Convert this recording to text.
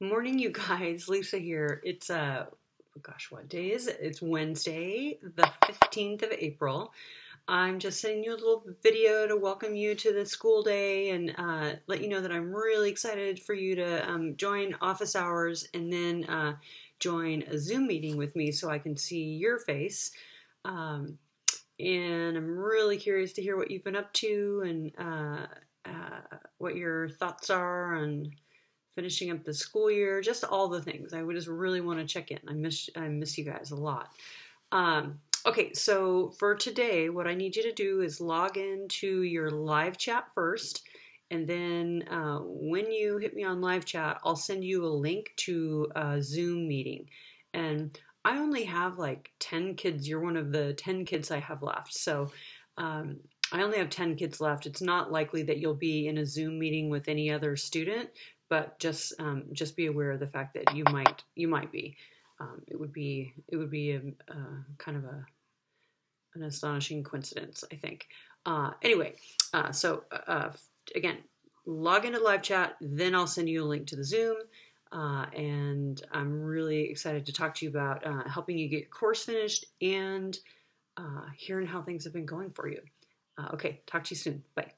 Morning, you guys. Lisa here. It's uh, gosh, what day is it? It's Wednesday, the fifteenth of April. I'm just sending you a little video to welcome you to the school day and uh, let you know that I'm really excited for you to um, join office hours and then uh, join a Zoom meeting with me so I can see your face. Um, and I'm really curious to hear what you've been up to and uh, uh what your thoughts are on finishing up the school year, just all the things. I would just really want to check in. I miss I miss you guys a lot. Um, okay, so for today, what I need you to do is log into your live chat first, and then uh, when you hit me on live chat, I'll send you a link to a Zoom meeting. And I only have like 10 kids. You're one of the 10 kids I have left. So um, I only have 10 kids left. It's not likely that you'll be in a Zoom meeting with any other student but just um, just be aware of the fact that you might you might be. Um, it would be it would be a, a kind of a an astonishing coincidence, I think. Uh, anyway, uh, so uh, uh again, log into live chat, then I'll send you a link to the Zoom. Uh, and I'm really excited to talk to you about uh, helping you get your course finished and hearing how things have been going for you. okay, talk to you soon. Bye.